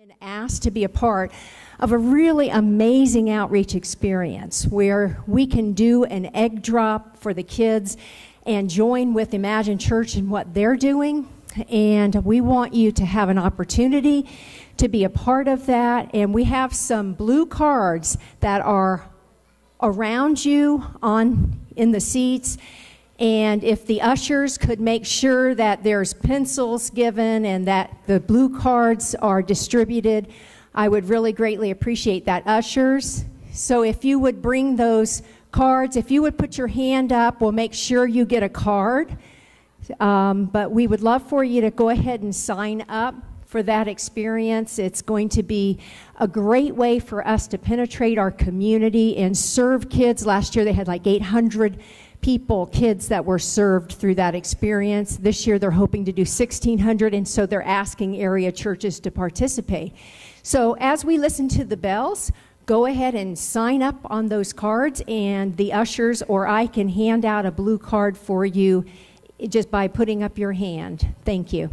been asked to be a part of a really amazing outreach experience where we can do an egg drop for the kids and join with Imagine Church in what they're doing. And we want you to have an opportunity to be a part of that. And we have some blue cards that are around you on in the seats and if the ushers could make sure that there's pencils given and that the blue cards are distributed, I would really greatly appreciate that. Ushers, so if you would bring those cards, if you would put your hand up, we'll make sure you get a card. Um, but we would love for you to go ahead and sign up for that experience. It's going to be a great way for us to penetrate our community and serve kids. Last year they had like 800 people, kids that were served through that experience. This year they're hoping to do 1,600, and so they're asking area churches to participate. So as we listen to the bells, go ahead and sign up on those cards, and the ushers or I can hand out a blue card for you just by putting up your hand. Thank you.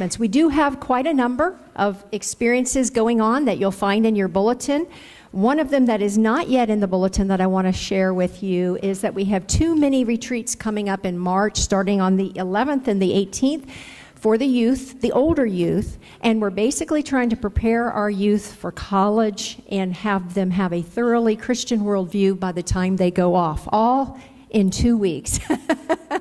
Announcements. We do have quite a number of experiences going on that you'll find in your bulletin. One of them that is not yet in the bulletin that I want to share with you is that we have two mini retreats coming up in March, starting on the 11th and the 18th for the youth, the older youth, and we're basically trying to prepare our youth for college and have them have a thoroughly Christian worldview by the time they go off, all in two weeks.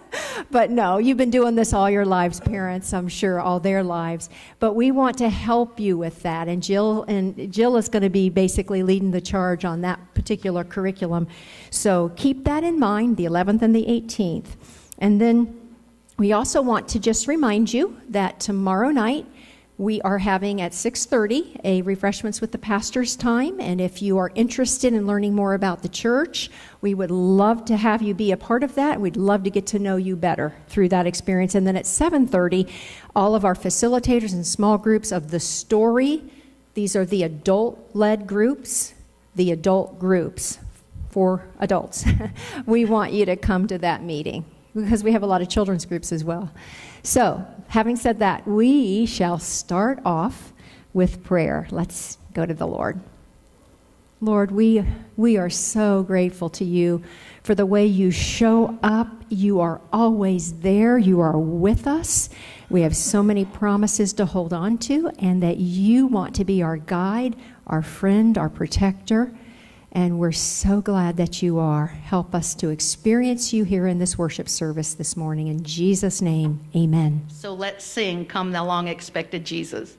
but no, you've been doing this all your lives, parents, I'm sure, all their lives. But we want to help you with that. And Jill and Jill is going to be basically leading the charge on that particular curriculum. So keep that in mind, the 11th and the 18th. And then We also want to just remind you that tomorrow night we are having at 6:30 a refreshments with the pastors time and if you are interested in learning more about the church, we would love to have you be a part of that. We'd love to get to know you better through that experience. And then at 7:30, all of our facilitators and small groups of the story, these are the adult-led groups, the adult groups for adults. we want you to come to that meeting because we have a lot of children's groups as well. So, having said that, we shall start off with prayer. Let's go to the Lord. Lord, we, we are so grateful to you for the way you show up. You are always there. You are with us. We have so many promises to hold on to, and that you want to be our guide, our friend, our protector. And we're so glad that you are. Help us to experience you here in this worship service this morning. In Jesus' name, amen. So let's sing, Come Thou Long Expected Jesus.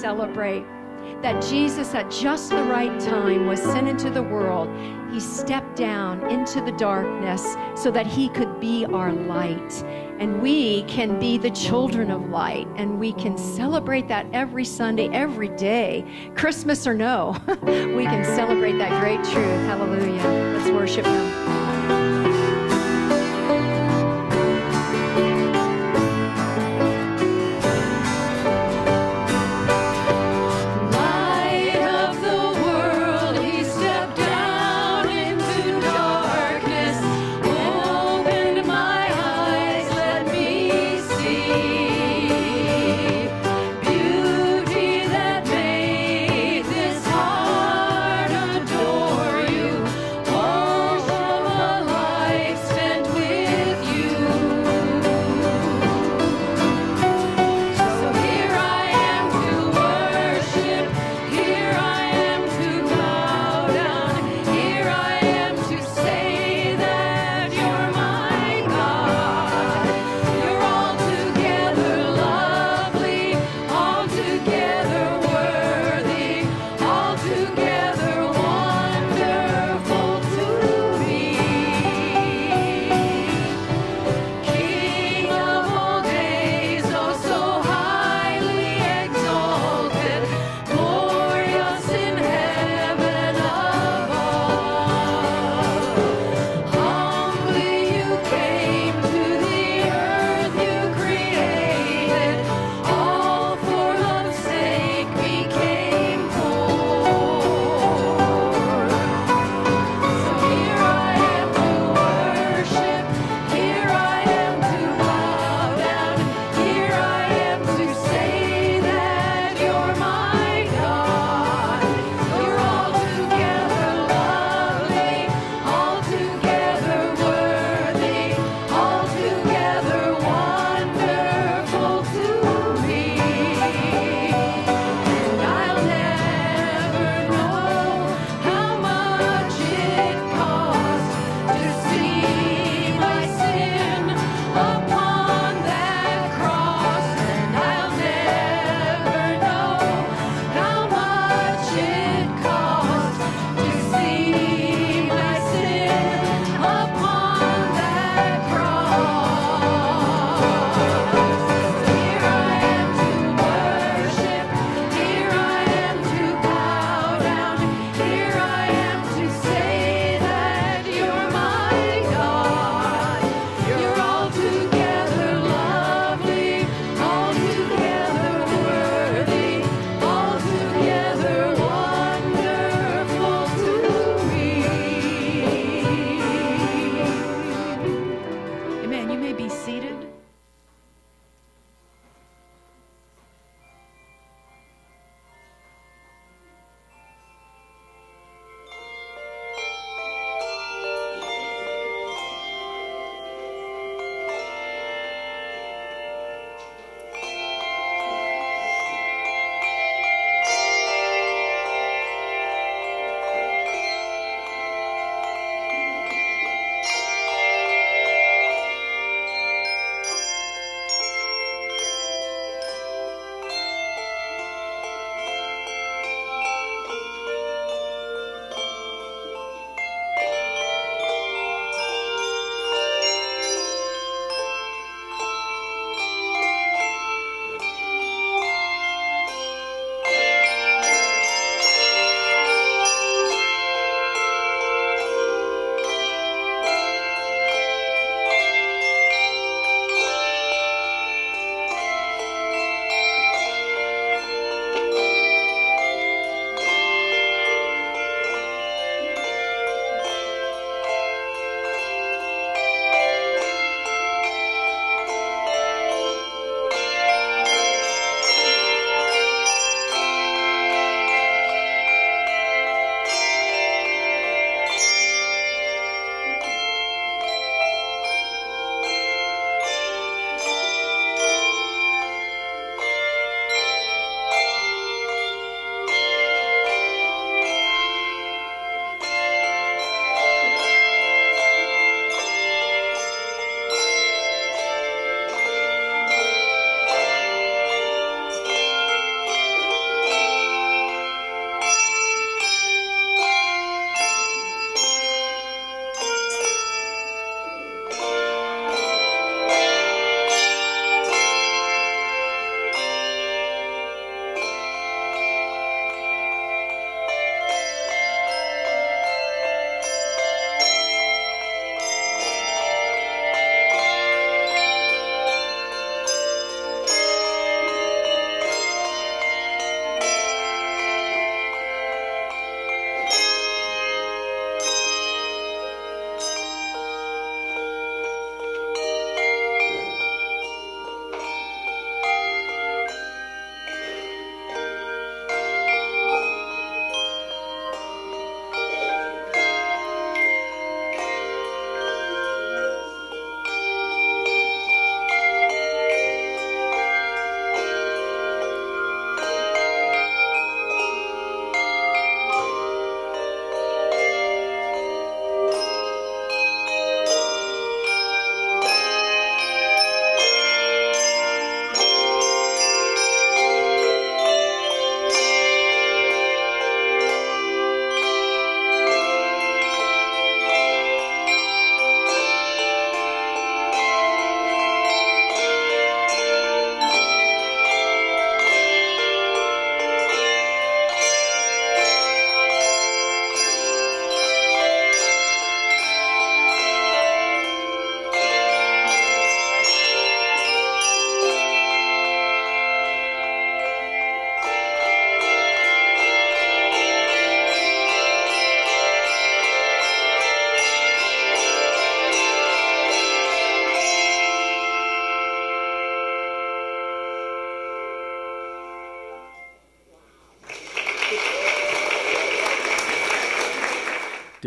Celebrate. That Jesus, at just the right time, was sent into the world. He stepped down into the darkness so that he could be our light. And we can be the children of light, and we can celebrate that every Sunday, every day, Christmas or no. we can celebrate that great truth. Hallelujah. Let's worship Him.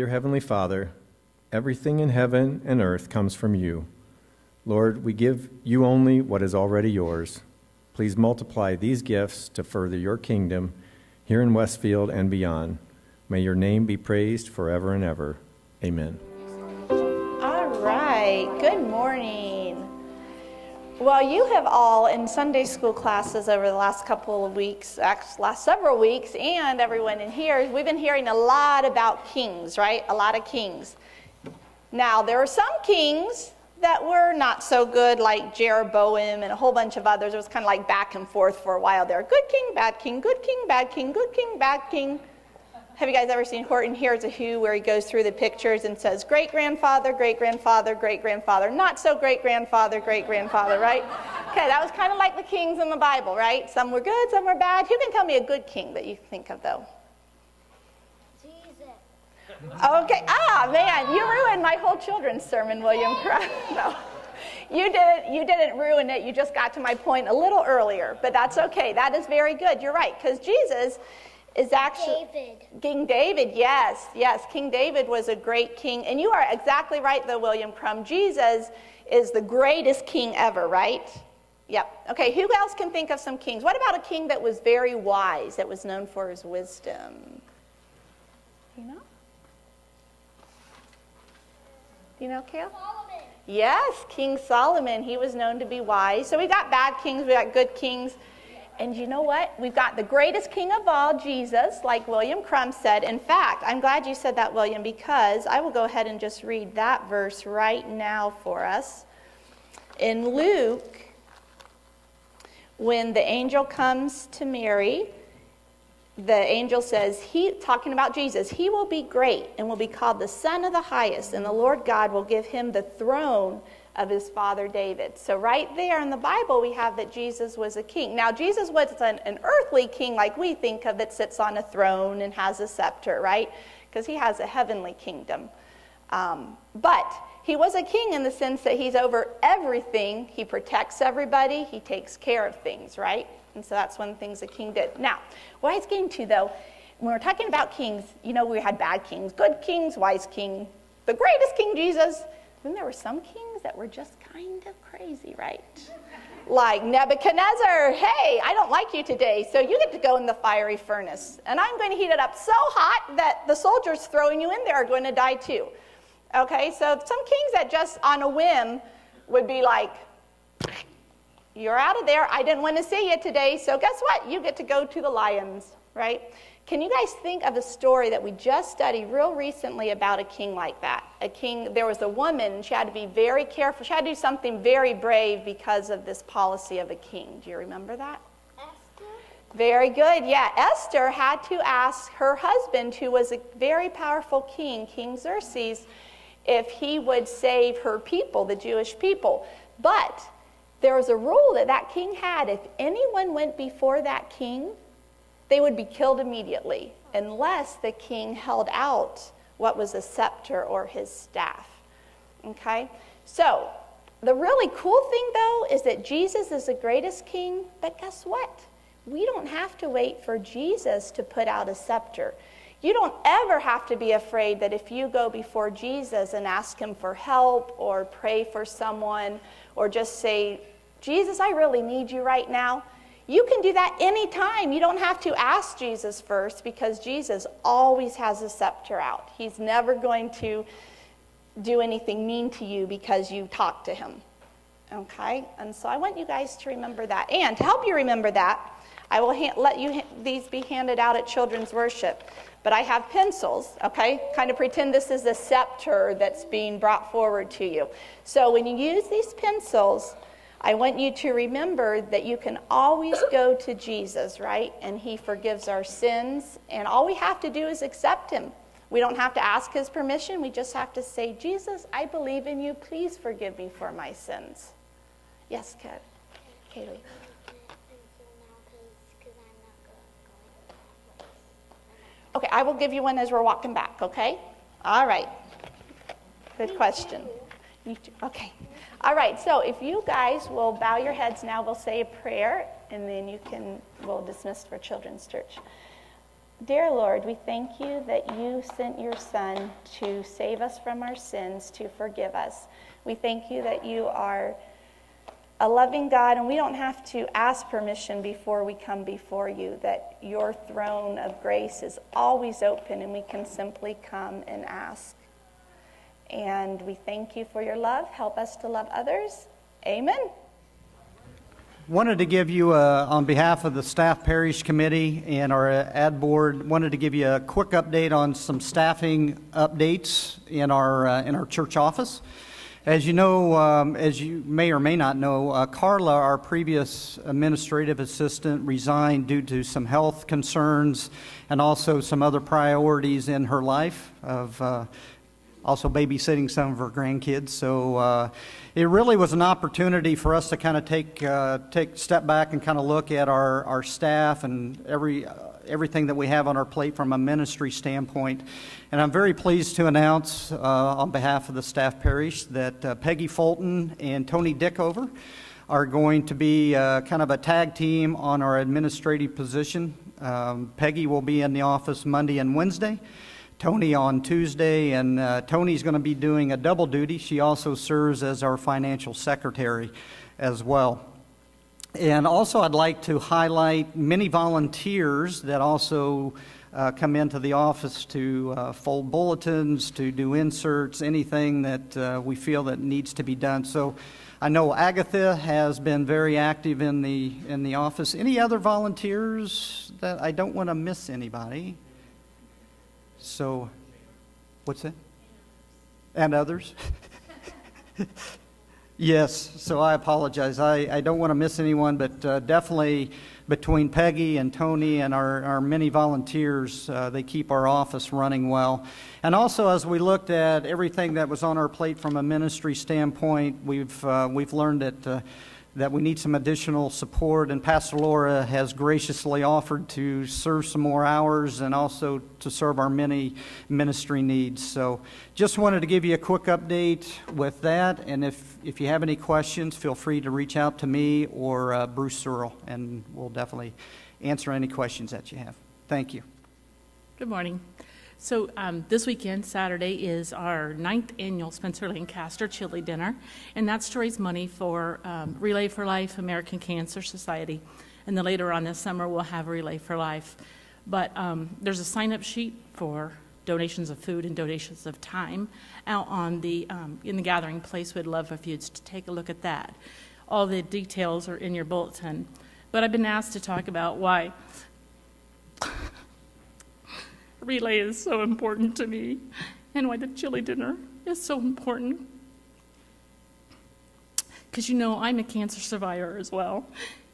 Dear Heavenly Father, everything in heaven and earth comes from you. Lord, we give you only what is already yours. Please multiply these gifts to further your kingdom here in Westfield and beyond. May your name be praised forever and ever. Amen. Well, you have all in Sunday school classes over the last couple of weeks, actually last several weeks, and everyone in here, we've been hearing a lot about kings, right? A lot of kings. Now, there are some kings that were not so good, like Jeroboam and a whole bunch of others. It was kind of like back and forth for a while there. Good king, bad king, good king, bad king, good king, bad king. Have you guys ever seen Horton Hears a Who where he goes through the pictures and says great grandfather, great grandfather, great grandfather, not so great grandfather, great grandfather, right? Okay, that was kind of like the kings in the Bible, right? Some were good, some were bad. Who can tell me a good king that you think of though? Jesus. Okay, ah, man, you ruined my whole children's sermon, William Crown. no. You didn't, you didn't ruin it. You just got to my point a little earlier, but that's okay. That is very good. You're right, because Jesus is actually David. King David, yes, yes. King David was a great king. And you are exactly right, though, William Crum. Jesus is the greatest king ever, right? Yep. Okay, who else can think of some kings? What about a king that was very wise, that was known for his wisdom? You know? Do you know, Kale? Solomon. Yes, King Solomon. He was known to be wise. So we got bad kings, we got good kings. And you know what? We've got the greatest king of all, Jesus, like William Crum said. In fact, I'm glad you said that, William, because I will go ahead and just read that verse right now for us. In Luke, when the angel comes to Mary, the angel says, He, talking about Jesus, He will be great and will be called the Son of the Highest, and the Lord God will give him the throne of his father David. So, right there in the Bible, we have that Jesus was a king. Now, Jesus was an, an earthly king like we think of that sits on a throne and has a scepter, right? Because he has a heavenly kingdom. Um, but he was a king in the sense that he's over everything. He protects everybody, he takes care of things, right? And so that's one of the things a king did. Now, what I was getting to though, when we're talking about kings, you know, we had bad kings, good kings, wise king, the greatest king Jesus. Then there were some kings that were just kind of crazy, right? Like Nebuchadnezzar, hey, I don't like you today, so you get to go in the fiery furnace. And I'm going to heat it up so hot that the soldiers throwing you in there are going to die too. Okay, so some kings that just on a whim would be like, you're out of there. I didn't want to see you today, so guess what? You get to go to the lions, right? Can you guys think of a story that we just studied real recently about a king like that? A king, there was a woman, she had to be very careful. She had to do something very brave because of this policy of a king. Do you remember that? Esther. Very good. Yeah, Esther had to ask her husband, who was a very powerful king, King Xerxes, if he would save her people, the Jewish people. But there was a rule that that king had. If anyone went before that king, they would be killed immediately unless the king held out what was a scepter or his staff. Okay? So, the really cool thing though is that Jesus is the greatest king, but guess what? We don't have to wait for Jesus to put out a scepter. You don't ever have to be afraid that if you go before Jesus and ask him for help or pray for someone or just say, Jesus, I really need you right now, you can do that anytime. You don't have to ask Jesus first because Jesus always has a scepter out. He's never going to do anything mean to you because you talk to him. Okay? And so I want you guys to remember that. And to help you remember that, I will ha- let you ha- these be handed out at children's worship. But I have pencils, okay? Kind of pretend this is a scepter that's being brought forward to you. So when you use these pencils, I want you to remember that you can always go to Jesus, right? And He forgives our sins. And all we have to do is accept Him. We don't have to ask His permission. We just have to say, Jesus, I believe in you. Please forgive me for my sins. Yes, Kat. Kaylee. Okay, I will give you one as we're walking back, okay? All right. Good question. Okay. All right, so if you guys will bow your heads now, we'll say a prayer, and then you can, we'll dismiss for Children's Church. Dear Lord, we thank you that you sent your Son to save us from our sins, to forgive us. We thank you that you are a loving God, and we don't have to ask permission before we come before you, that your throne of grace is always open and we can simply come and ask. And we thank you for your love. Help us to love others. Amen. Wanted to give you, uh, on behalf of the staff parish committee and our uh, ad board, wanted to give you a quick update on some staffing updates in our uh, in our church office. As you know, um, as you may or may not know, uh, Carla, our previous administrative assistant, resigned due to some health concerns and also some other priorities in her life of uh, also babysitting some of her grandkids. So uh, it really was an opportunity for us to kind of take uh, take step back and kind of look at our, our staff and every uh, everything that we have on our plate from a ministry standpoint. And I'm very pleased to announce uh, on behalf of the staff parish that uh, Peggy Fulton and Tony Dickover are going to be uh, kind of a tag team on our administrative position. Um, Peggy will be in the office Monday and Wednesday. Tony on Tuesday, and uh, Tony's going to be doing a double duty. She also serves as our financial secretary as well. And also, I'd like to highlight many volunteers that also uh, come into the office to uh, fold bulletins, to do inserts, anything that uh, we feel that needs to be done. So, I know Agatha has been very active in the in the office. Any other volunteers that I don't want to miss anybody? So, what's that? And others? yes, so I apologize. I, I don't want to miss anyone, but uh, definitely between Peggy and Tony and our, our many volunteers, uh, they keep our office running well. And also, as we looked at everything that was on our plate from a ministry standpoint, we've, uh, we've learned that uh, that we need some additional support, and Pastor Laura has graciously offered to serve some more hours and also to serve our many ministry needs. So, just wanted to give you a quick update with that, and if, if you have any questions, feel free to reach out to me or uh, Bruce Searle, and we'll definitely answer any questions that you have. Thank you. Good morning. So um, this weekend, Saturday, is our ninth annual Spencer Lancaster Chili Dinner, and that's to raise money for um, Relay for Life, American Cancer Society, and then later on this summer we'll have Relay for Life. But um, there's a sign-up sheet for donations of food and donations of time out on the um, in the gathering place. We'd love if you'd take a look at that. All the details are in your bulletin. But I've been asked to talk about why relay is so important to me and why the chili dinner is so important. Because you know, I'm a cancer survivor as well.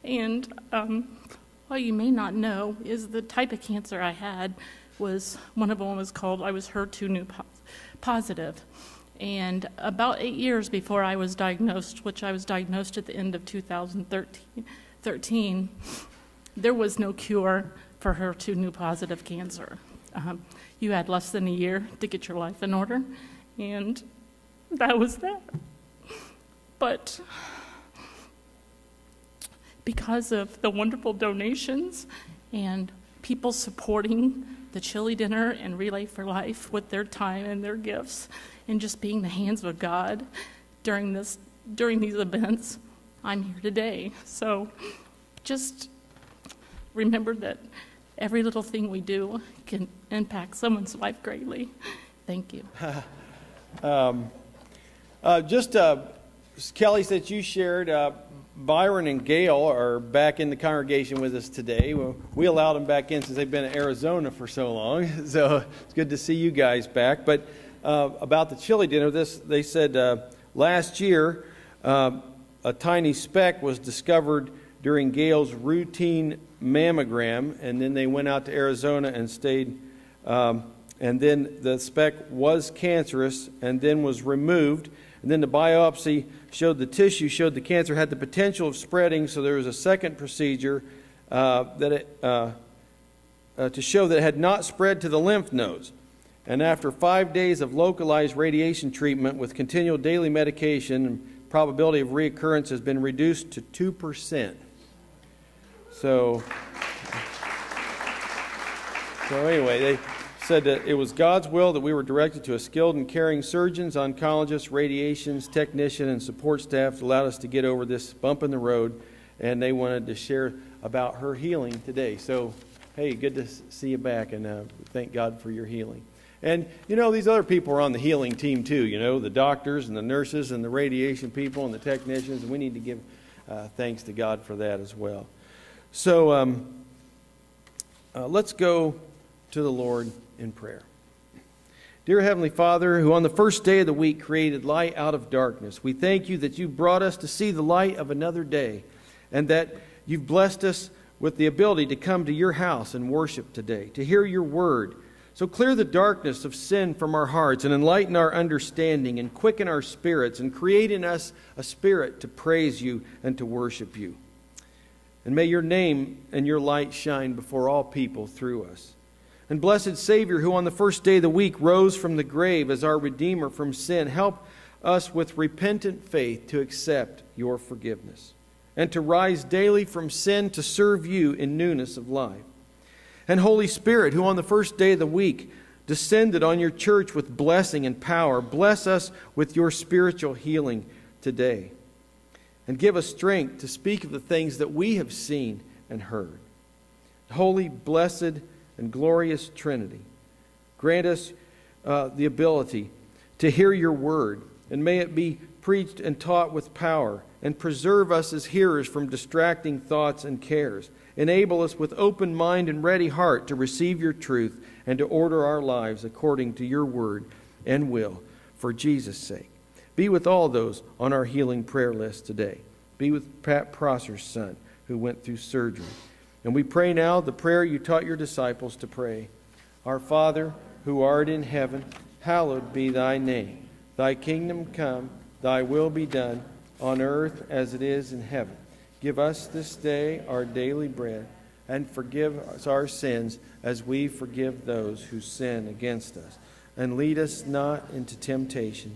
And um, what you may not know is the type of cancer I had was one of them was called, I was HER2/neu positive. And about eight years before I was diagnosed, which I was diagnosed at the end of 2013, 13, there was no cure for HER2/neu positive cancer. Um, you had less than a year to get your life in order, and that was that. But because of the wonderful donations and people supporting the chili dinner and Relay for Life with their time and their gifts, and just being the hands of God during this during these events, I'm here today. So just remember that every little thing we do can impact someone's life greatly. Thank you. um, uh, just uh, Kelly said you shared. Uh, Byron and Gail are back in the congregation with us today. We allowed them back in since they've been in Arizona for so long, so it's good to see you guys back. But uh, about the chili dinner, this they said uh, last year uh, a tiny speck was discovered during Gail's routine mammogram, and then they went out to Arizona and stayed. Um, and then the speck was cancerous and then was removed. And then the biopsy showed the tissue showed the cancer had the potential of spreading, so there was a second procedure uh, that it, uh, uh, to show that it had not spread to the lymph nodes. And after five days of localized radiation treatment with continual daily medication, probability of reoccurrence has been reduced to 2%. So, So anyway, they said that it was God's will that we were directed to a skilled and caring surgeons, oncologists, radiations, technician, and support staff that allowed us to get over this bump in the road, and they wanted to share about her healing today. So, hey, good to see you back, and uh, thank God for your healing. And you know, these other people are on the healing team too. You know, the doctors and the nurses and the radiation people and the technicians. And we need to give uh, thanks to God for that as well. So um, uh, let's go to the Lord in prayer. Dear Heavenly Father, who on the first day of the week created light out of darkness, we thank you that you brought us to see the light of another day and that you've blessed us with the ability to come to your house and worship today, to hear your word. So clear the darkness of sin from our hearts and enlighten our understanding and quicken our spirits and create in us a spirit to praise you and to worship you. And may your name and your light shine before all people through us. And blessed Savior, who on the first day of the week rose from the grave as our Redeemer from sin, help us with repentant faith to accept your forgiveness and to rise daily from sin to serve you in newness of life. And Holy Spirit, who on the first day of the week descended on your church with blessing and power, bless us with your spiritual healing today. And give us strength to speak of the things that we have seen and heard. Holy, blessed, and glorious Trinity, grant us uh, the ability to hear your word, and may it be preached and taught with power, and preserve us as hearers from distracting thoughts and cares. Enable us with open mind and ready heart to receive your truth and to order our lives according to your word and will for Jesus' sake. Be with all those on our healing prayer list today. Be with Pat Prosser's son who went through surgery. And we pray now the prayer you taught your disciples to pray Our Father, who art in heaven, hallowed be thy name. Thy kingdom come, thy will be done, on earth as it is in heaven. Give us this day our daily bread, and forgive us our sins as we forgive those who sin against us. And lead us not into temptation,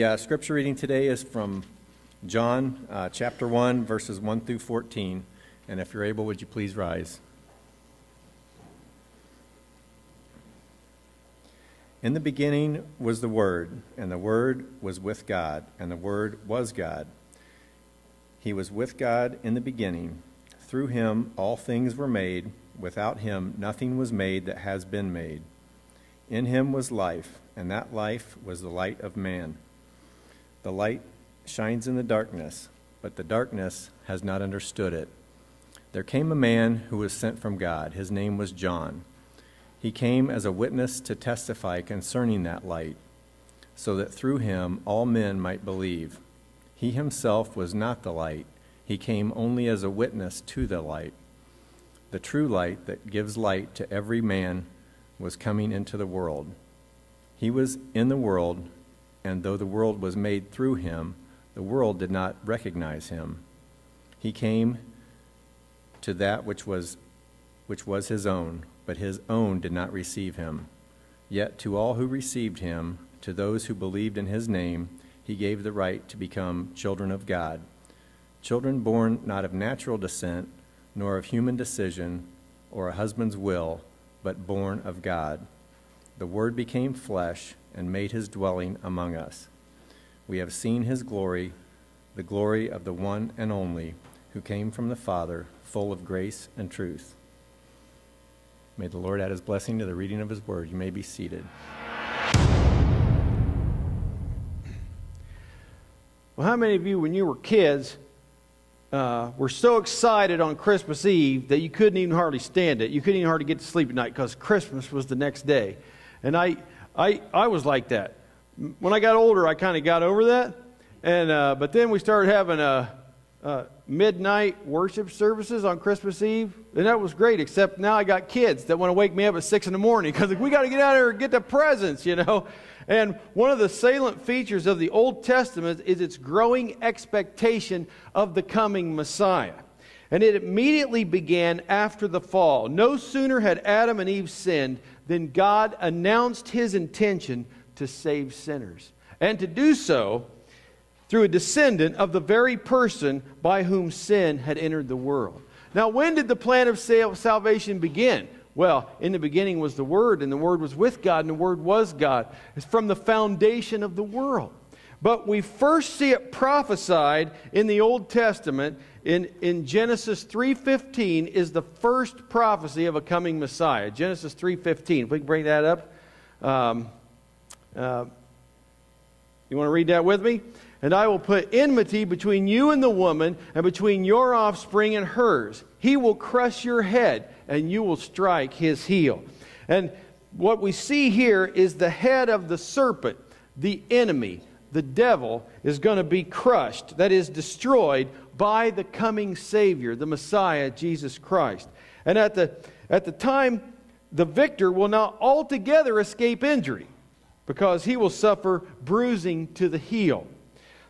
The uh, scripture reading today is from John uh, chapter 1, verses 1 through 14. And if you're able, would you please rise? In the beginning was the Word, and the Word was with God, and the Word was God. He was with God in the beginning. Through him all things were made. Without him nothing was made that has been made. In him was life, and that life was the light of man. The light shines in the darkness, but the darkness has not understood it. There came a man who was sent from God. His name was John. He came as a witness to testify concerning that light, so that through him all men might believe. He himself was not the light, he came only as a witness to the light. The true light that gives light to every man was coming into the world. He was in the world, and though the world was made through him, the world did not recognize him. He came to that which was which was his own, but his own did not receive him. Yet to all who received him, to those who believed in his name, he gave the right to become children of God. Children born not of natural descent, nor of human decision or a husband's will, but born of God. The Word became flesh and made his dwelling among us. We have seen his glory, the glory of the one and only, who came from the Father, full of grace and truth. May the Lord add his blessing to the reading of his word. You may be seated. Well, how many of you, when you were kids, uh, were so excited on Christmas Eve that you couldn't even hardly stand it? You couldn't even hardly get to sleep at night because Christmas was the next day. And I, I, I was like that. When I got older, I kind of got over that. And, uh, but then we started having a, uh, midnight worship services on Christmas Eve, and that was great. Except now I got kids that want to wake me up at six in the morning because we got to get out here and get the presents, you know. And one of the salient features of the Old Testament is its growing expectation of the coming Messiah. And it immediately began after the fall. No sooner had Adam and Eve sinned than God announced his intention to save sinners. And to do so, through a descendant of the very person by whom sin had entered the world. Now, when did the plan of salvation begin? Well, in the beginning was the Word, and the Word was with God, and the Word was God. It's from the foundation of the world. But we first see it prophesied in the Old Testament. In, in Genesis 3.15 is the first prophecy of a coming Messiah. Genesis 3.15. If we can bring that up. Um, uh, you want to read that with me? And I will put enmity between you and the woman, and between your offspring and hers. He will crush your head, and you will strike his heel. And what we see here is the head of the serpent, the enemy, the devil, is going to be crushed, that is, destroyed by the coming Savior, the Messiah, Jesus Christ. And at the, at the time, the victor will not altogether escape injury because he will suffer bruising to the heel.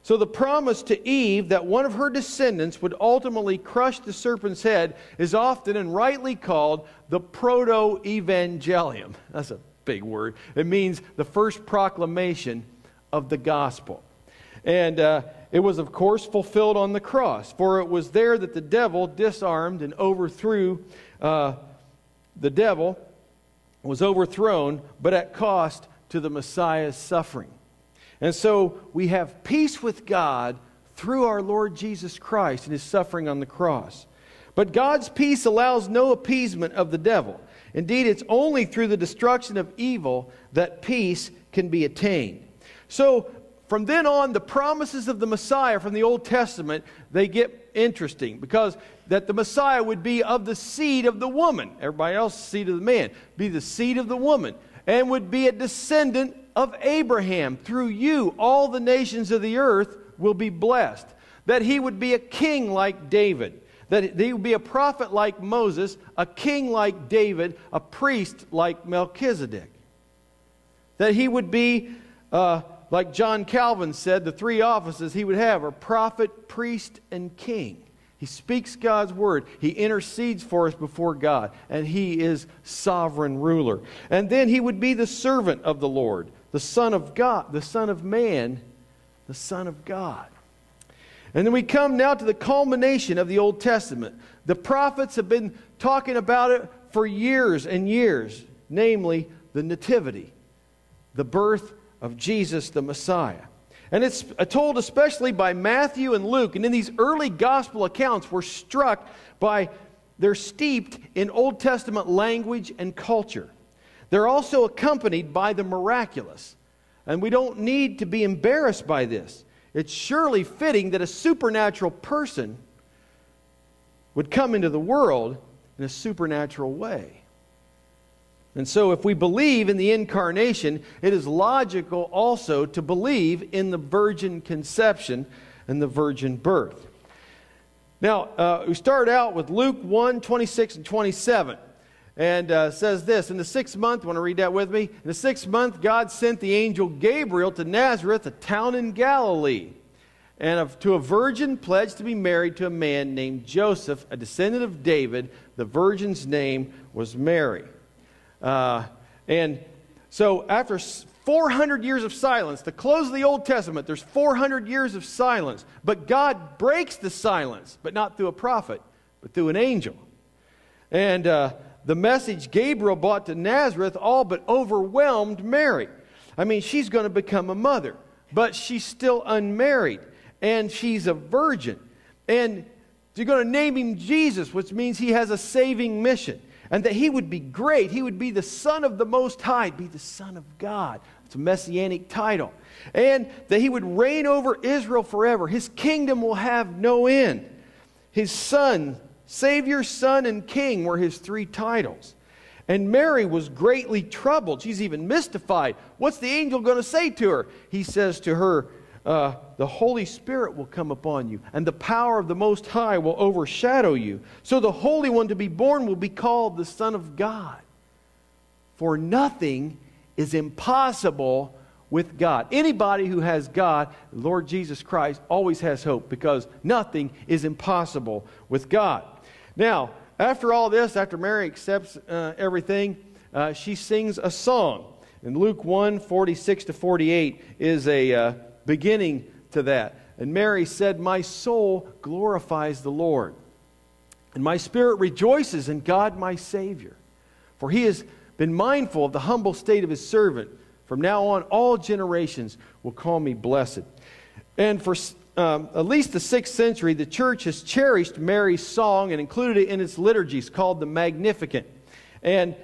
So, the promise to Eve that one of her descendants would ultimately crush the serpent's head is often and rightly called the proto evangelium. That's a big word. It means the first proclamation of the gospel. And uh, it was, of course, fulfilled on the cross, for it was there that the devil disarmed and overthrew uh, the devil, was overthrown, but at cost to the Messiah's suffering. And so we have peace with God through our Lord Jesus Christ and his suffering on the cross. But God's peace allows no appeasement of the devil. Indeed, it's only through the destruction of evil that peace can be attained. So, from then on, the promises of the Messiah from the Old Testament, they get interesting because that the Messiah would be of the seed of the woman. Everybody else, seed of the man. Be the seed of the woman. And would be a descendant of Abraham. Through you, all the nations of the earth will be blessed. That he would be a king like David. That he would be a prophet like Moses, a king like David, a priest like Melchizedek. That he would be, uh, like John Calvin said, the three offices he would have are prophet, priest, and king. He speaks God's word. He intercedes for us before God, and he is sovereign ruler. And then he would be the servant of the Lord the Son of God, the Son of Man, the Son of God. And then we come now to the culmination of the Old Testament, The prophets have been talking about it for years and years, namely the Nativity, the birth of Jesus the Messiah. And it's told especially by Matthew and Luke. And in these early gospel accounts, we're struck by they're steeped in Old Testament language and culture. They're also accompanied by the miraculous. And we don't need to be embarrassed by this. It's surely fitting that a supernatural person would come into the world in a supernatural way. And so, if we believe in the incarnation, it is logical also to believe in the virgin conception and the virgin birth. Now, uh, we start out with Luke 1 26 and 27. And uh, says this In the sixth month, want to read that with me? In the sixth month, God sent the angel Gabriel to Nazareth, a town in Galilee, and of, to a virgin pledged to be married to a man named Joseph, a descendant of David. The virgin's name was Mary. Uh, and so, after 400 years of silence, the close of the Old Testament, there's 400 years of silence. But God breaks the silence, but not through a prophet, but through an angel. And uh, the message Gabriel brought to Nazareth all but overwhelmed Mary. I mean, she's going to become a mother, but she's still unmarried, and she's a virgin. And you're going to name him Jesus, which means he has a saving mission and that he would be great. He would be the Son of the Most High, be the Son of God. It's a messianic title. And that he would reign over Israel forever. His kingdom will have no end. His Son, Savior, Son, and King were his three titles. And Mary was greatly troubled. She's even mystified. What's the angel going to say to her? He says to her, uh, the Holy Spirit will come upon you, and the power of the Most High will overshadow you. So the Holy One to be born will be called the Son of God. For nothing is impossible with God. Anybody who has God, Lord Jesus Christ, always has hope because nothing is impossible with God. Now, after all this, after Mary accepts uh, everything, uh, she sings a song. In Luke 1 46 to 48 is a. Beginning to that. And Mary said, My soul glorifies the Lord, and my spirit rejoices in God my Savior. For he has been mindful of the humble state of his servant. From now on, all generations will call me blessed. And for um, at least the sixth century, the church has cherished Mary's song and included it in its liturgies called the Magnificat. And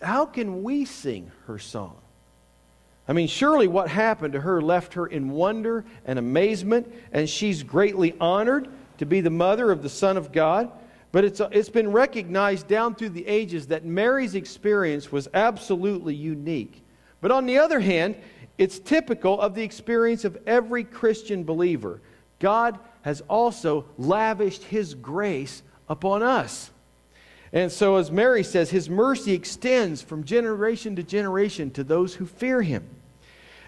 how can we sing her song? I mean, surely what happened to her left her in wonder and amazement, and she's greatly honored to be the mother of the Son of God. But it's, it's been recognized down through the ages that Mary's experience was absolutely unique. But on the other hand, it's typical of the experience of every Christian believer. God has also lavished His grace upon us. And so, as Mary says, His mercy extends from generation to generation to those who fear Him.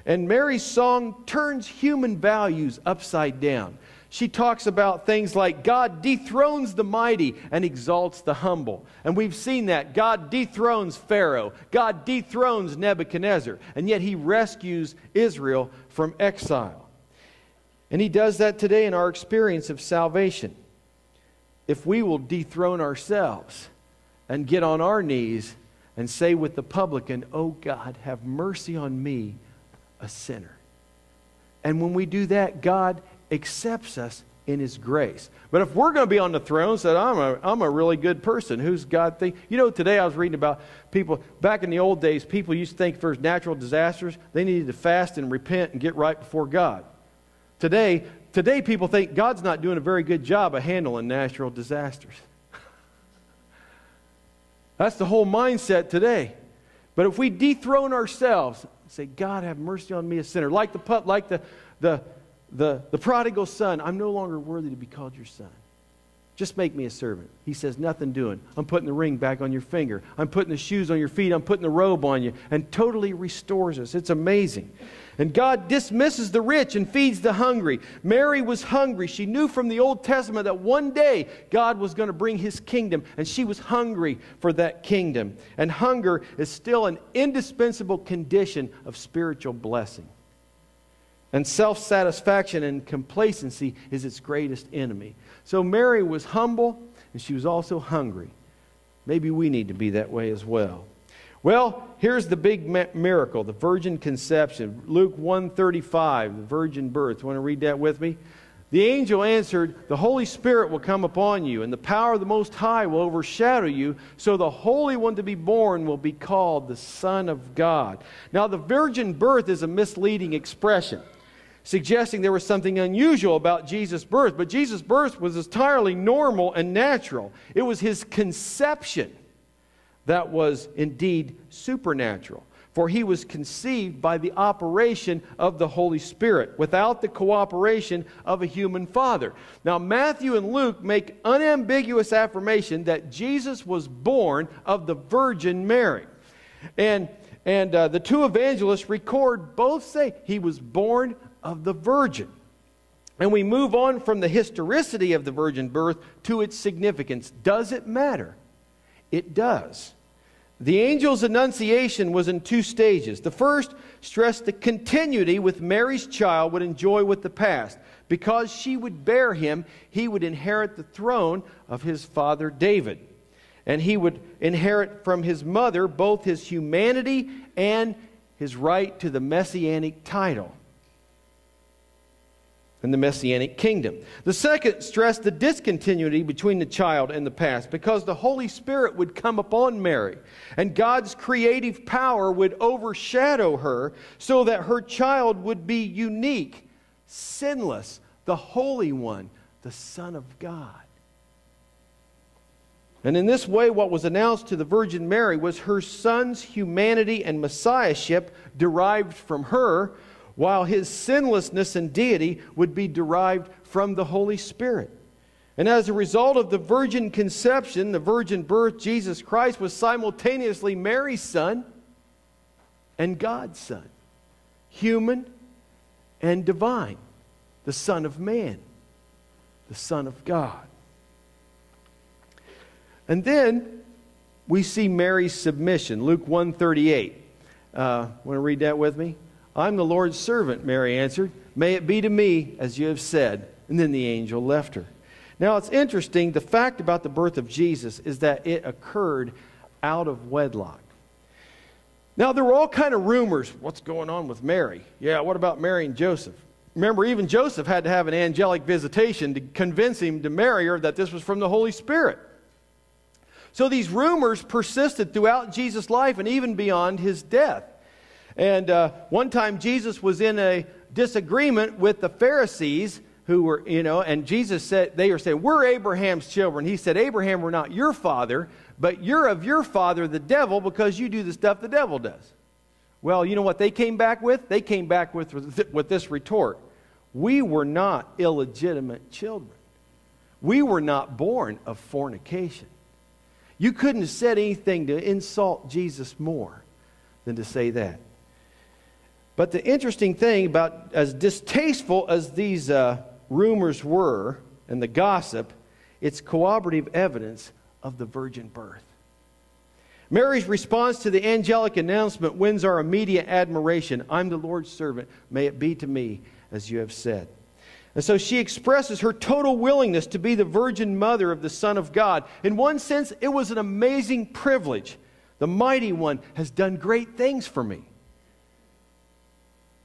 And Mary's song turns human values upside down. She talks about things like God dethrones the mighty and exalts the humble. And we've seen that. God dethrones Pharaoh, God dethrones Nebuchadnezzar, and yet he rescues Israel from exile. And he does that today in our experience of salvation. If we will dethrone ourselves and get on our knees and say with the publican, Oh God, have mercy on me, a sinner. And when we do that, God accepts us in his grace. But if we're going to be on the throne, said I'm a, I'm a really good person, who's God think? You know, today I was reading about people, back in the old days, people used to think for natural disasters, they needed to fast and repent and get right before God. Today, today people think God's not doing a very good job of handling natural disasters. That's the whole mindset today. But if we dethrone ourselves Say, God, have mercy on me, a sinner. Like the, like the, the, the, the prodigal son, I'm no longer worthy to be called your son. Just make me a servant. He says, Nothing doing. I'm putting the ring back on your finger. I'm putting the shoes on your feet. I'm putting the robe on you. And totally restores us. It's amazing. And God dismisses the rich and feeds the hungry. Mary was hungry. She knew from the Old Testament that one day God was going to bring his kingdom, and she was hungry for that kingdom. And hunger is still an indispensable condition of spiritual blessing. And self satisfaction and complacency is its greatest enemy. So Mary was humble and she was also hungry. Maybe we need to be that way as well. Well, here's the big miracle, the virgin conception. Luke 135, the virgin birth. Want to read that with me? The angel answered, The Holy Spirit will come upon you, and the power of the Most High will overshadow you, so the Holy One to be born will be called the Son of God. Now, the virgin birth is a misleading expression, suggesting there was something unusual about Jesus' birth. But Jesus' birth was entirely normal and natural, it was his conception that was indeed supernatural for he was conceived by the operation of the Holy Spirit, without the cooperation of a human father. Now, Matthew and Luke make unambiguous affirmation that Jesus was born of the Virgin Mary. And, and uh, the two evangelists record both say he was born of the Virgin. And we move on from the historicity of the virgin birth to its significance. Does it matter? It does. The angel's annunciation was in two stages. The first stressed the continuity with Mary's child would enjoy with the past. Because she would bear him, he would inherit the throne of his father David. And he would inherit from his mother both his humanity and his right to the messianic title and the messianic kingdom. The second stressed the discontinuity between the child and the past because the Holy Spirit would come upon Mary and God's creative power would overshadow her so that her child would be unique, sinless, the Holy One, the Son of God. And in this way, what was announced to the Virgin Mary was her son's humanity and messiahship derived from her while his sinlessness and deity would be derived from the Holy Spirit. And as a result of the virgin conception, the virgin birth, Jesus Christ was simultaneously Mary's son and God's son, human and divine, the Son of Man, the Son of God. And then we see Mary's submission, Luke 138. Uh, Want to read that with me? I'm the Lord's servant, Mary answered. May it be to me as you have said. And then the angel left her. Now it's interesting, the fact about the birth of Jesus is that it occurred out of wedlock. Now there were all kind of rumors, what's going on with Mary? Yeah, what about Mary and Joseph? Remember, even Joseph had to have an angelic visitation to convince him to marry her that this was from the Holy Spirit. So these rumors persisted throughout Jesus' life and even beyond his death. And uh, one time Jesus was in a disagreement with the Pharisees who were, you know, and Jesus said, they were saying, We're Abraham's children. He said, Abraham, we're not your father, but you're of your father, the devil, because you do the stuff the devil does. Well, you know what they came back with? They came back with, with this retort We were not illegitimate children, we were not born of fornication. You couldn't have said anything to insult Jesus more than to say that. But the interesting thing about as distasteful as these uh, rumors were and the gossip, it's corroborative evidence of the virgin birth. Mary's response to the angelic announcement wins our immediate admiration. I'm the Lord's servant. May it be to me as you have said. And so she expresses her total willingness to be the virgin mother of the Son of God. In one sense, it was an amazing privilege. The mighty one has done great things for me.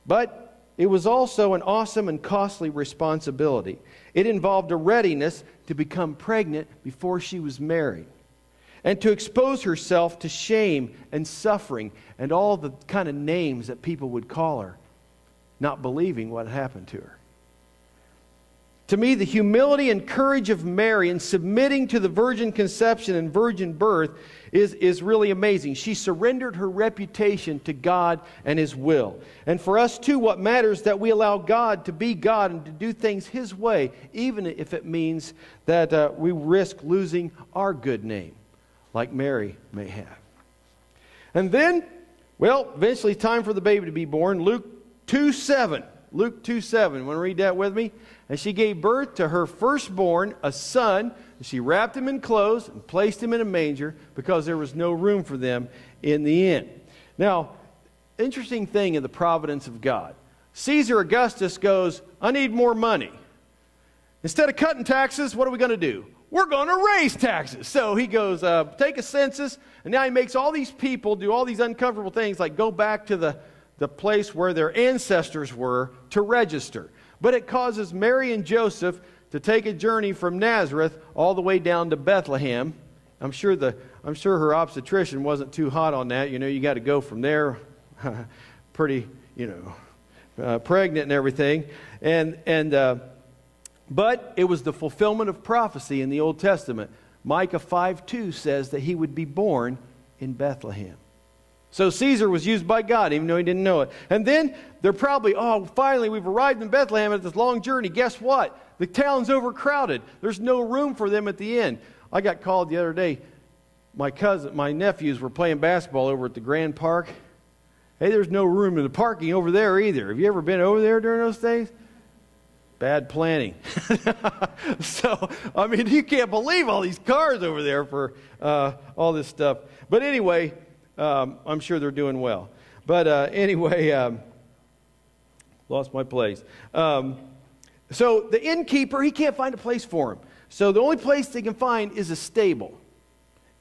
But it was also an awesome and costly responsibility. It involved a readiness to become pregnant before she was married and to expose herself to shame and suffering and all the kind of names that people would call her, not believing what happened to her. To me, the humility and courage of Mary in submitting to the virgin conception and virgin birth is, is really amazing. She surrendered her reputation to God and His will. And for us, too, what matters that we allow God to be God and to do things His way, even if it means that uh, we risk losing our good name, like Mary may have. And then, well, eventually, time for the baby to be born. Luke 2 7. Luke 2 7. Want to read that with me? And she gave birth to her firstborn, a son. And she wrapped him in clothes and placed him in a manger because there was no room for them in the inn. Now, interesting thing in the providence of God. Caesar Augustus goes, I need more money. Instead of cutting taxes, what are we going to do? we're going to raise taxes. So he goes, uh, take a census, and now he makes all these people do all these uncomfortable things, like go back to the, the place where their ancestors were to register. But it causes Mary and Joseph to take a journey from Nazareth all the way down to Bethlehem. I'm sure, the, I'm sure her obstetrician wasn't too hot on that. You know, you got to go from there pretty, you know, uh, pregnant and everything. And, and, uh, but it was the fulfillment of prophecy in the Old Testament. Micah 5 2 says that he would be born in Bethlehem. So Caesar was used by God, even though he didn't know it. And then they're probably, oh, finally, we've arrived in Bethlehem at this long journey. Guess what? The town's overcrowded. There's no room for them at the end. I got called the other day. My cousin, my nephews were playing basketball over at the Grand Park. Hey, there's no room in the parking over there either. Have you ever been over there during those days? Bad planning. so, I mean, you can't believe all these cars over there for uh, all this stuff. But anyway, um, I'm sure they're doing well. But uh, anyway, um, lost my place. Um, so the innkeeper, he can't find a place for him. So the only place they can find is a stable.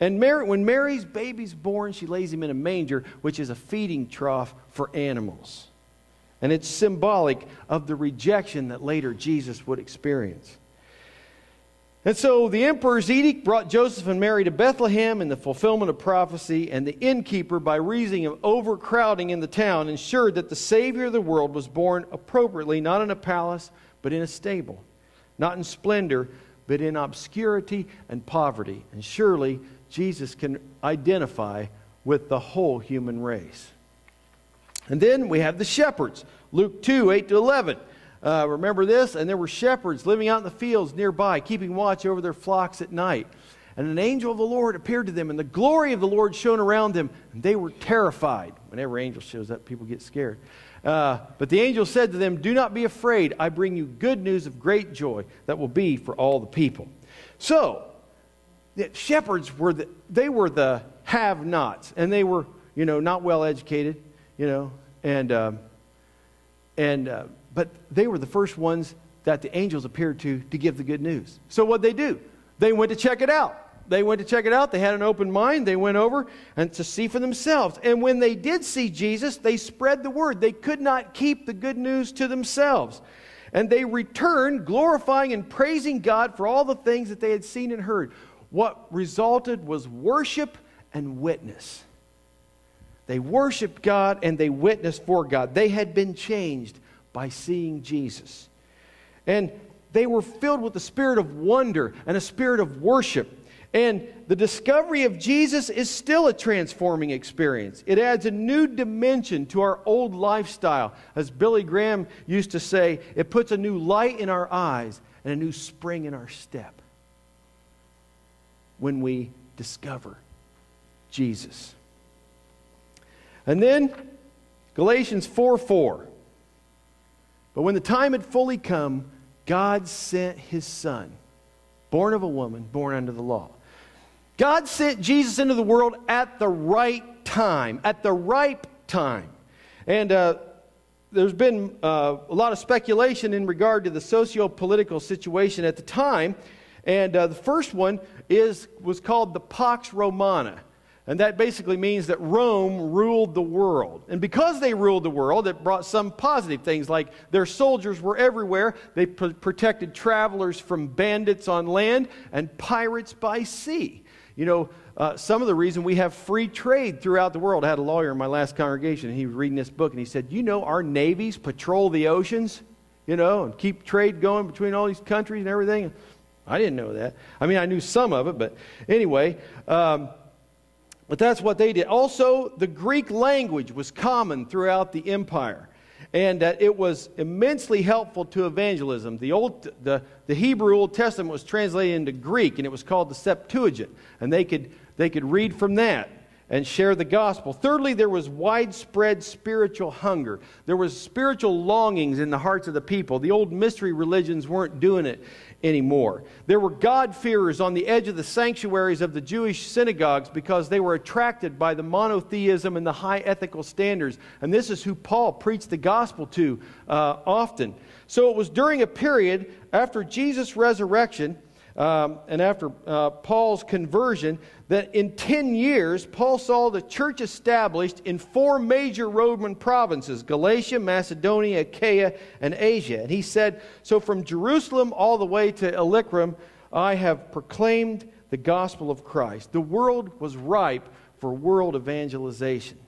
And Mary, when Mary's baby's born, she lays him in a manger, which is a feeding trough for animals. And it's symbolic of the rejection that later Jesus would experience. And so the emperor's edict brought Joseph and Mary to Bethlehem in the fulfillment of prophecy, and the innkeeper, by reason of overcrowding in the town, ensured that the Savior of the world was born appropriately, not in a palace, but in a stable, not in splendor, but in obscurity and poverty. And surely Jesus can identify with the whole human race. And then we have the shepherds. Luke 2 8 to 11. Uh, remember this? And there were shepherds living out in the fields nearby, keeping watch over their flocks at night. And an angel of the Lord appeared to them, and the glory of the Lord shone around them, and they were terrified. Whenever angel shows up, people get scared. Uh, but the angel said to them, Do not be afraid. I bring you good news of great joy that will be for all the people. So, the shepherds were the, they were the have-nots, and they were, you know, not well educated you know, and, um, and uh, but they were the first ones that the angels appeared to to give the good news. So what they do? They went to check it out. They went to check it out. They had an open mind. They went over and to see for themselves. And when they did see Jesus, they spread the word. They could not keep the good news to themselves. And they returned, glorifying and praising God for all the things that they had seen and heard. What resulted was worship and witness. They worshiped God and they witnessed for God. They had been changed by seeing Jesus. And they were filled with a spirit of wonder and a spirit of worship. And the discovery of Jesus is still a transforming experience. It adds a new dimension to our old lifestyle. As Billy Graham used to say, it puts a new light in our eyes and a new spring in our step when we discover Jesus. And then Galatians 4 4. But when the time had fully come, God sent his son, born of a woman, born under the law. God sent Jesus into the world at the right time, at the ripe time. And uh, there's been uh, a lot of speculation in regard to the socio political situation at the time. And uh, the first one is, was called the Pax Romana. And that basically means that Rome ruled the world. And because they ruled the world, it brought some positive things like their soldiers were everywhere. They pr- protected travelers from bandits on land and pirates by sea. You know, uh, some of the reason we have free trade throughout the world. I had a lawyer in my last congregation, and he was reading this book, and he said, You know, our navies patrol the oceans, you know, and keep trade going between all these countries and everything. I didn't know that. I mean, I knew some of it, but anyway. Um, but that's what they did. Also, the Greek language was common throughout the empire, and that it was immensely helpful to evangelism. The, Old, the, the Hebrew Old Testament was translated into Greek, and it was called the Septuagint, and they could, they could read from that and share the gospel. Thirdly, there was widespread spiritual hunger. There was spiritual longings in the hearts of the people. The old mystery religions weren't doing it anymore. There were God-fearers on the edge of the sanctuaries of the Jewish synagogues because they were attracted by the monotheism and the high ethical standards. And this is who Paul preached the gospel to uh, often. So it was during a period after Jesus' resurrection um, and after uh, Paul's conversion, that in 10 years, Paul saw the church established in four major Roman provinces Galatia, Macedonia, Achaia, and Asia. And he said, So from Jerusalem all the way to Illyricum, I have proclaimed the gospel of Christ. The world was ripe for world evangelization.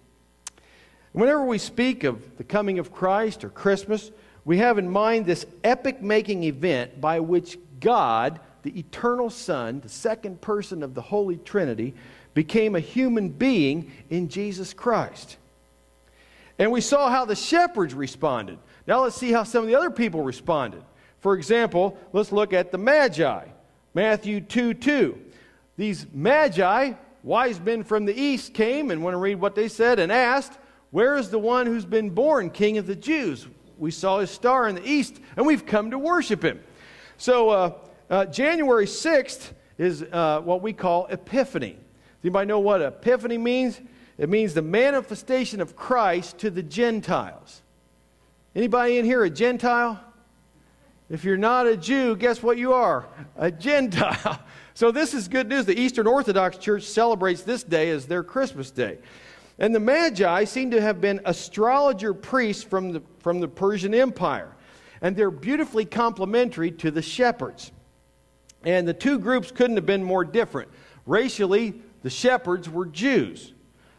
Whenever we speak of the coming of Christ or Christmas, we have in mind this epic making event by which God the eternal Son, the second person of the Holy Trinity, became a human being in Jesus Christ. And we saw how the shepherds responded. Now let's see how some of the other people responded. For example, let's look at the Magi. Matthew 2 2. These Magi, wise men from the east, came and want to read what they said and asked, Where is the one who's been born King of the Jews? We saw his star in the east and we've come to worship him. So, uh, uh, January 6th is uh, what we call Epiphany. Does anybody know what Epiphany means? It means the manifestation of Christ to the Gentiles. Anybody in here a Gentile? If you're not a Jew, guess what you are? A Gentile. So this is good news. The Eastern Orthodox Church celebrates this day as their Christmas day. And the Magi seem to have been astrologer priests from the, from the Persian Empire. And they're beautifully complementary to the shepherds. And the two groups couldn't have been more different. Racially, the shepherds were Jews.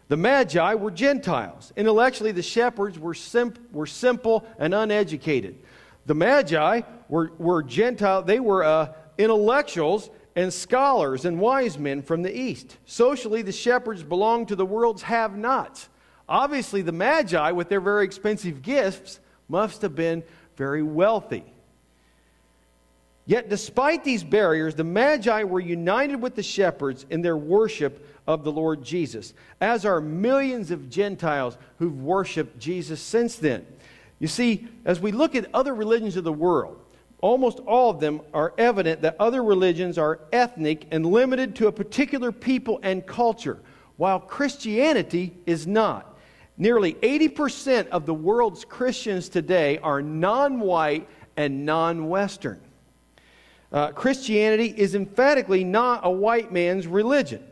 The Magi were Gentiles. Intellectually, the shepherds were, simp- were simple and uneducated. The Magi were, were Gentile, they were uh, intellectuals and scholars and wise men from the East. Socially, the shepherds belonged to the world's have nots. Obviously, the Magi, with their very expensive gifts, must have been very wealthy. Yet, despite these barriers, the Magi were united with the shepherds in their worship of the Lord Jesus, as are millions of Gentiles who've worshiped Jesus since then. You see, as we look at other religions of the world, almost all of them are evident that other religions are ethnic and limited to a particular people and culture, while Christianity is not. Nearly 80% of the world's Christians today are non white and non Western. Uh, Christianity is emphatically not a white man's religion.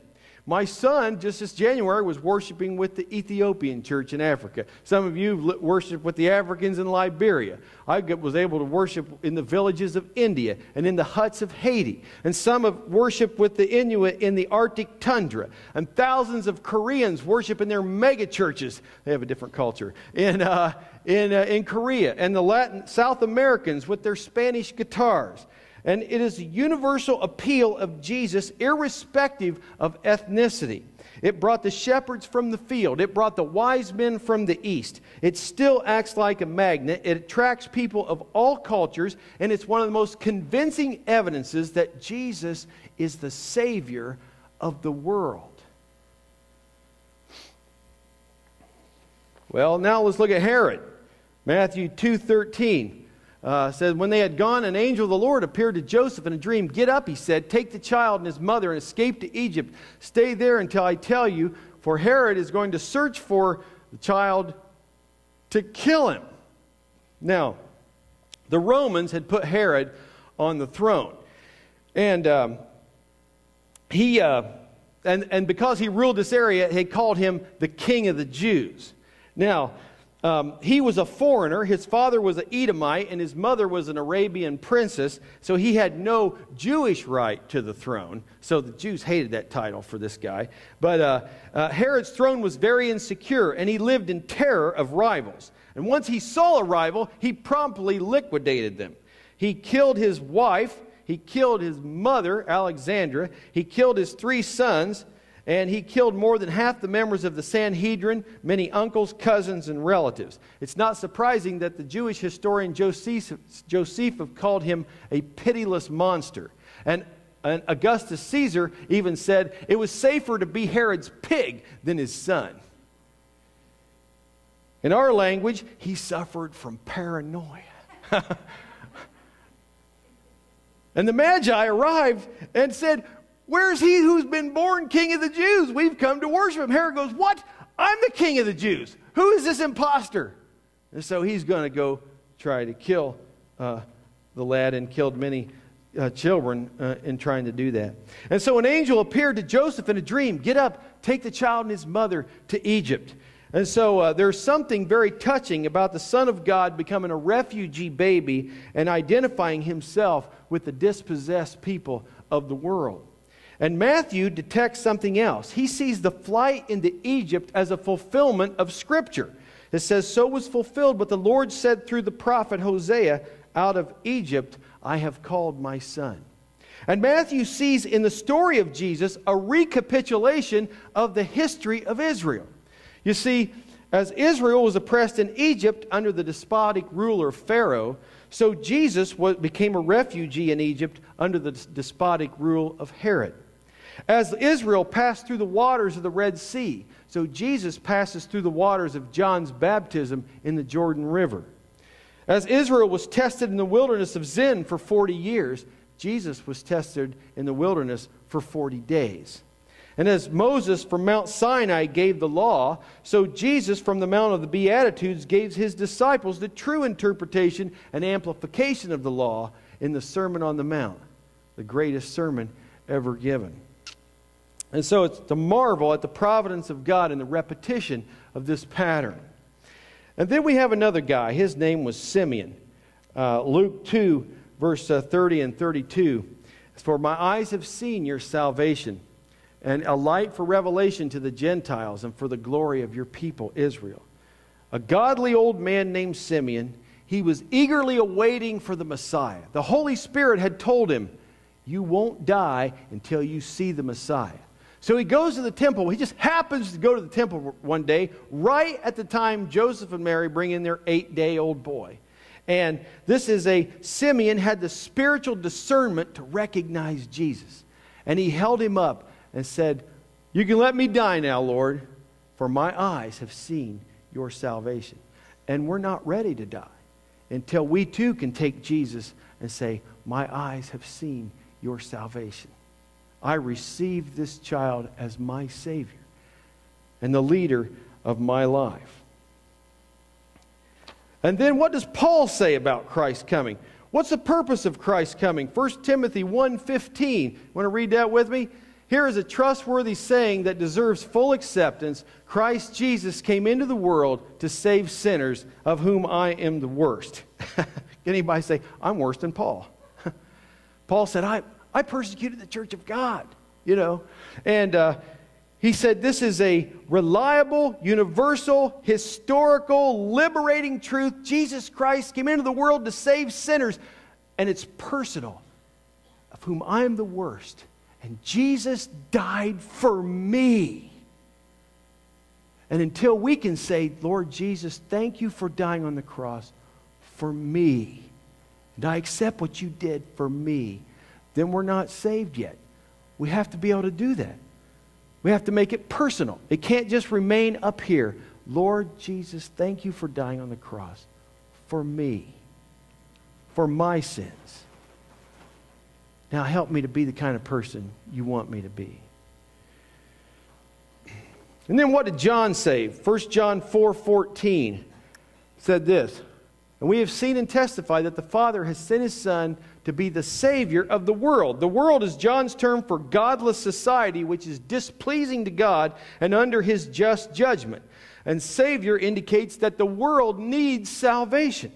My son, just this January, was worshiping with the Ethiopian church in Africa. Some of you worship with the Africans in Liberia. I was able to worship in the villages of India and in the huts of Haiti. And some have worshiped with the Inuit in the Arctic tundra. And thousands of Koreans worship in their mega churches. They have a different culture. In, uh, in, uh, in Korea. And the Latin, South Americans with their Spanish guitars. And it is the universal appeal of Jesus, irrespective of ethnicity. It brought the shepherds from the field. It brought the wise men from the east. It still acts like a magnet. It attracts people of all cultures, and it's one of the most convincing evidences that Jesus is the Savior of the world. Well, now let's look at Herod. Matthew 2:13 uh, says, When they had gone, an angel of the Lord appeared to Joseph in a dream. Get up, he said, take the child and his mother and escape to Egypt. Stay there until I tell you, for Herod is going to search for the child to kill him. Now, the Romans had put Herod on the throne. And um, he, uh, and, and because he ruled this area, they called him the king of the Jews. Now, um, he was a foreigner. His father was an Edomite, and his mother was an Arabian princess, so he had no Jewish right to the throne. So the Jews hated that title for this guy. But uh, uh, Herod's throne was very insecure, and he lived in terror of rivals. And once he saw a rival, he promptly liquidated them. He killed his wife, he killed his mother, Alexandra, he killed his three sons and he killed more than half the members of the Sanhedrin, many uncles, cousins, and relatives. It's not surprising that the Jewish historian Josephus, called him a pitiless monster. And, and Augustus Caesar even said it was safer to be Herod's pig than his son. In our language, he suffered from paranoia. and the Magi arrived and said, Where's he who's been born king of the Jews? We've come to worship him. Herod goes, What? I'm the king of the Jews. Who is this impostor? And so he's going to go try to kill uh, the lad and killed many uh, children uh, in trying to do that. And so an angel appeared to Joseph in a dream Get up, take the child and his mother to Egypt. And so uh, there's something very touching about the Son of God becoming a refugee baby and identifying himself with the dispossessed people of the world. And Matthew detects something else. He sees the flight into Egypt as a fulfillment of Scripture. It says, So was fulfilled what the Lord said through the prophet Hosea, Out of Egypt I have called my son. And Matthew sees in the story of Jesus a recapitulation of the history of Israel. You see, as Israel was oppressed in Egypt under the despotic ruler Pharaoh, so Jesus was, became a refugee in Egypt under the despotic rule of Herod. As Israel passed through the waters of the Red Sea, so Jesus passes through the waters of John's baptism in the Jordan River. As Israel was tested in the wilderness of Zin for 40 years, Jesus was tested in the wilderness for 40 days. And as Moses from Mount Sinai gave the law, so Jesus from the Mount of the Beatitudes gave his disciples the true interpretation and amplification of the law in the Sermon on the Mount, the greatest sermon ever given. And so it's to marvel at the providence of God and the repetition of this pattern. And then we have another guy. His name was Simeon. Uh, Luke 2, verse uh, 30 and 32. For my eyes have seen your salvation, and a light for revelation to the Gentiles, and for the glory of your people, Israel. A godly old man named Simeon, he was eagerly awaiting for the Messiah. The Holy Spirit had told him, You won't die until you see the Messiah. So he goes to the temple. He just happens to go to the temple one day, right at the time Joseph and Mary bring in their eight day old boy. And this is a, Simeon had the spiritual discernment to recognize Jesus. And he held him up and said, You can let me die now, Lord, for my eyes have seen your salvation. And we're not ready to die until we too can take Jesus and say, My eyes have seen your salvation. I receive this child as my Savior and the leader of my life. And then what does Paul say about Christ coming? What's the purpose of Christ coming? 1 Timothy 1:15. Want to read that with me? Here is a trustworthy saying that deserves full acceptance. Christ Jesus came into the world to save sinners, of whom I am the worst. Can anybody say, I'm worse than Paul? Paul said, I, I persecuted the church of God, you know. And uh, he said this is a reliable, universal, historical, liberating truth. Jesus Christ came into the world to save sinners, and it's personal, of whom I am the worst. And Jesus died for me. And until we can say, Lord Jesus, thank you for dying on the cross for me, and I accept what you did for me then we're not saved yet. We have to be able to do that. We have to make it personal. It can't just remain up here. Lord Jesus, thank you for dying on the cross for me, for my sins. Now help me to be the kind of person you want me to be. And then what did John say? 1 John 4 14 said this. And we have seen and testified that the Father has sent his Son to be the Savior of the world. The world is John's term for godless society, which is displeasing to God and under his just judgment. And Savior indicates that the world needs salvation.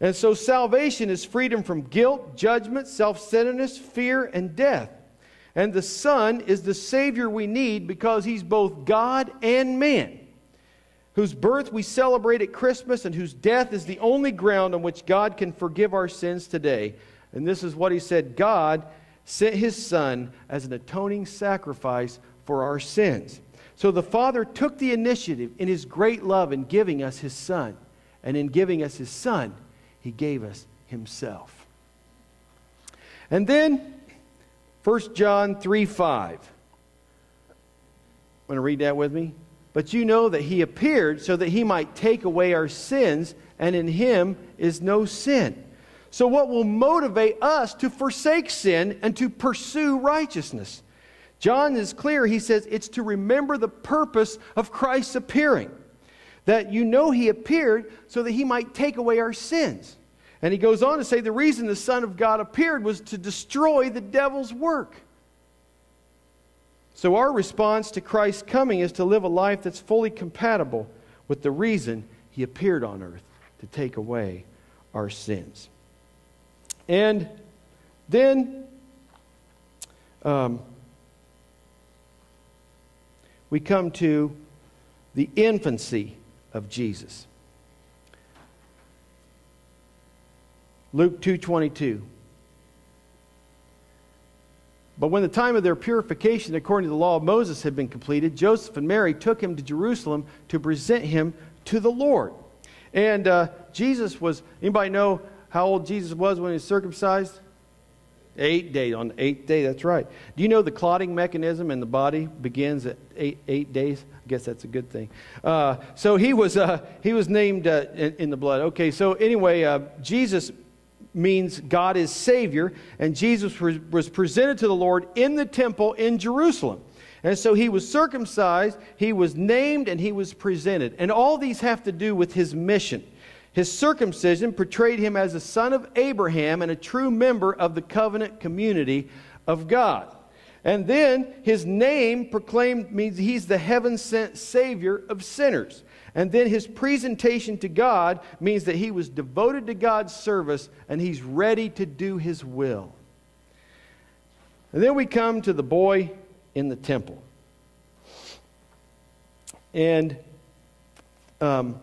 And so salvation is freedom from guilt, judgment, self centeredness, fear, and death. And the Son is the Savior we need because he's both God and man whose birth we celebrate at Christmas and whose death is the only ground on which God can forgive our sins today. And this is what he said God sent his Son as an atoning sacrifice for our sins. So the Father took the initiative in his great love in giving us his Son. And in giving us his Son, he gave us himself. And then 1 John 3 5. Want to read that with me? But you know that he appeared so that he might take away our sins, and in him is no sin. So, what will motivate us to forsake sin and to pursue righteousness? John is clear. He says it's to remember the purpose of Christ's appearing. That you know he appeared so that he might take away our sins. And he goes on to say the reason the Son of God appeared was to destroy the devil's work. So, our response to Christ's coming is to live a life that's fully compatible with the reason he appeared on earth to take away our sins. And then um, we come to the infancy of Jesus. Luke 2:22 But when the time of their purification according to the law of Moses had been completed Joseph and Mary took him to Jerusalem to present him to the Lord. And uh, Jesus was anybody know how old Jesus was when he was circumcised? Eight days, on the eighth day, that's right. Do you know the clotting mechanism in the body begins at eight, eight days? I guess that's a good thing. Uh, so he was, uh, he was named uh, in, in, the blood. Okay, so anyway, uh, Jesus means God is Savior, and Jesus was presented to the Lord in the temple in Jerusalem. And so he was circumcised, he was named, and he was presented. And all these have to do with his mission. His circumcision portrayed him as a son of Abraham and a true member of the covenant community of God. And then his name proclaimed means he's the heaven sent Savior of sinners. And then his presentation to God means that he was devoted to God's service and he's ready to do his will. And then we come to the boy in the temple. And um,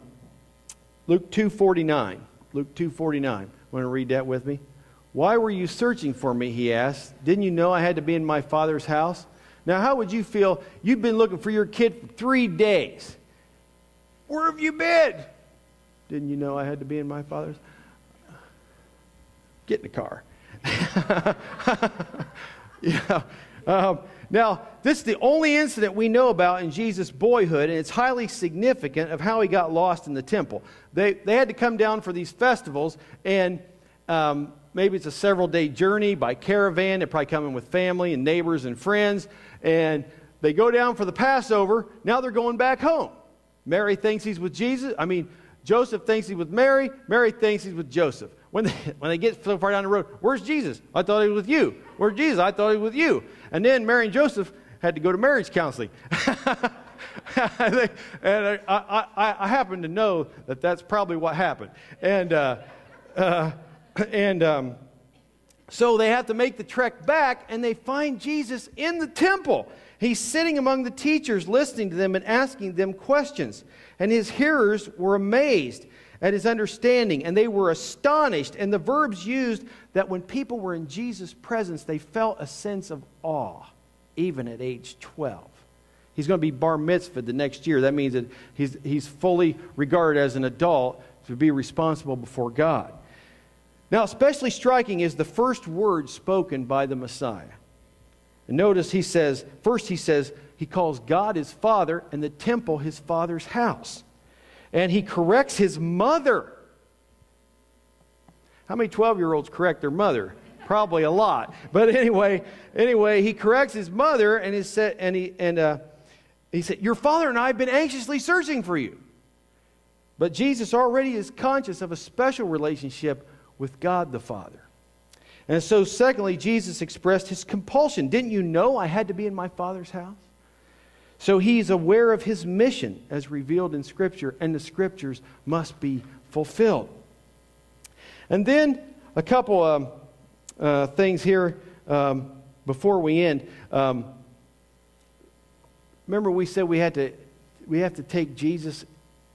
Luke 2.49. Luke 2.49. Want to read that with me? Why were you searching for me, he asked. Didn't you know I had to be in my father's house? Now, how would you feel? You've been looking for your kid for three days. Where have you been? Didn't you know I had to be in my father's? Get in the car. yeah. Um, now, this is the only incident we know about in Jesus' boyhood, and it's highly significant of how he got lost in the temple. They, they had to come down for these festivals, and um, maybe it's a several day journey by caravan. They're probably coming with family and neighbors and friends, and they go down for the Passover. Now they're going back home. Mary thinks he's with Jesus. I mean, Joseph thinks he's with Mary. Mary thinks he's with Joseph. When they, when they get so far down the road, where's Jesus? I thought he was with you. Where's Jesus? I thought he was with you. And then Mary and Joseph had to go to marriage counseling. and I, I, I, happen to know that that's probably what happened. And, uh, uh, and um, so they have to make the trek back, and they find Jesus in the temple. He's sitting among the teachers, listening to them and asking them questions. And his hearers were amazed at his understanding, and they were astonished. And the verbs used that when people were in Jesus' presence, they felt a sense of awe, even at age 12. He's going to be bar mitzvah the next year. That means that he's, he's fully regarded as an adult to be responsible before God. Now, especially striking is the first word spoken by the Messiah. And notice he says, first he says, he calls God his father and the temple his father's house. And he corrects his mother. How many 12 year olds correct their mother? Probably a lot. But anyway, anyway, he corrects his mother and he said, and he, and, uh, he said, Your father and I have been anxiously searching for you. But Jesus already is conscious of a special relationship with God the Father. And so, secondly, Jesus expressed his compulsion. Didn't you know I had to be in my Father's house? So he's aware of his mission as revealed in Scripture, and the Scriptures must be fulfilled. And then a couple um, uh, things here um, before we end. Um, remember, we said we had to we have to take Jesus